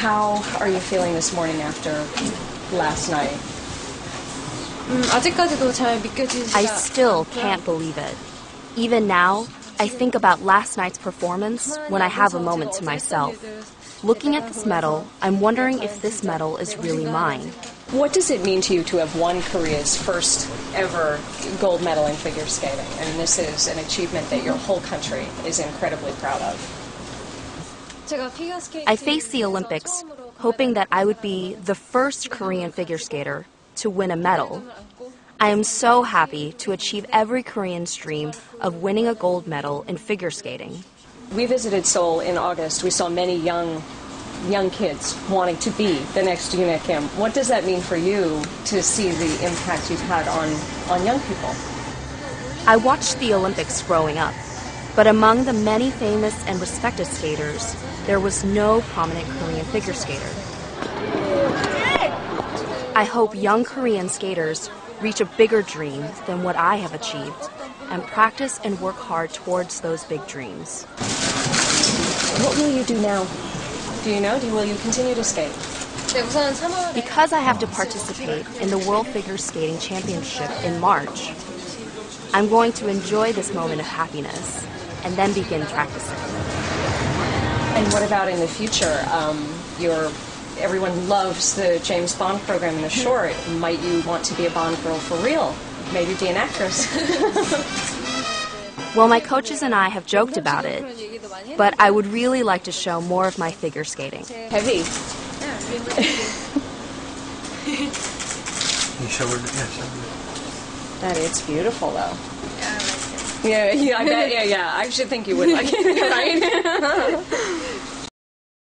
how are you feeling this morning after last night? I still can't believe it. Even now, I think about last night's performance when I have a moment to myself. Looking at this medal, I'm wondering if this medal is really mine. What does it mean to you to have won Korea's first ever gold medal in figure skating? I mean, this is an achievement that your whole country is incredibly proud of. I faced the Olympics hoping that I would be the first Korean figure skater to win a medal. I am so happy to achieve every Korean's dream of winning a gold medal in figure skating. We visited Seoul in August. We saw many young young kids wanting to be the next Yuna Kim. What does that mean for you to see the impact you've had on, on young people? I watched the Olympics growing up, but among the many famous and respected skaters, there was no prominent Korean figure skater. I hope young Korean skaters reach a bigger dream than what I have achieved and practice and work hard towards those big dreams. What will you do now? Do you know? Do, you, will you continue to skate? Because I have to participate in the World Figure Skating Championship in March, I'm going to enjoy this moment of happiness and then begin practicing. And what about in the future? Um, your everyone loves the James Bond program in the short. Might you want to be a Bond girl for real? Maybe be an actress. well, my coaches and I have joked about it, but I would really like to show more of my figure skating. Heavy. that it's beautiful, though. Yeah, yeah, I bet. Yeah, yeah. I should think you would like it, right?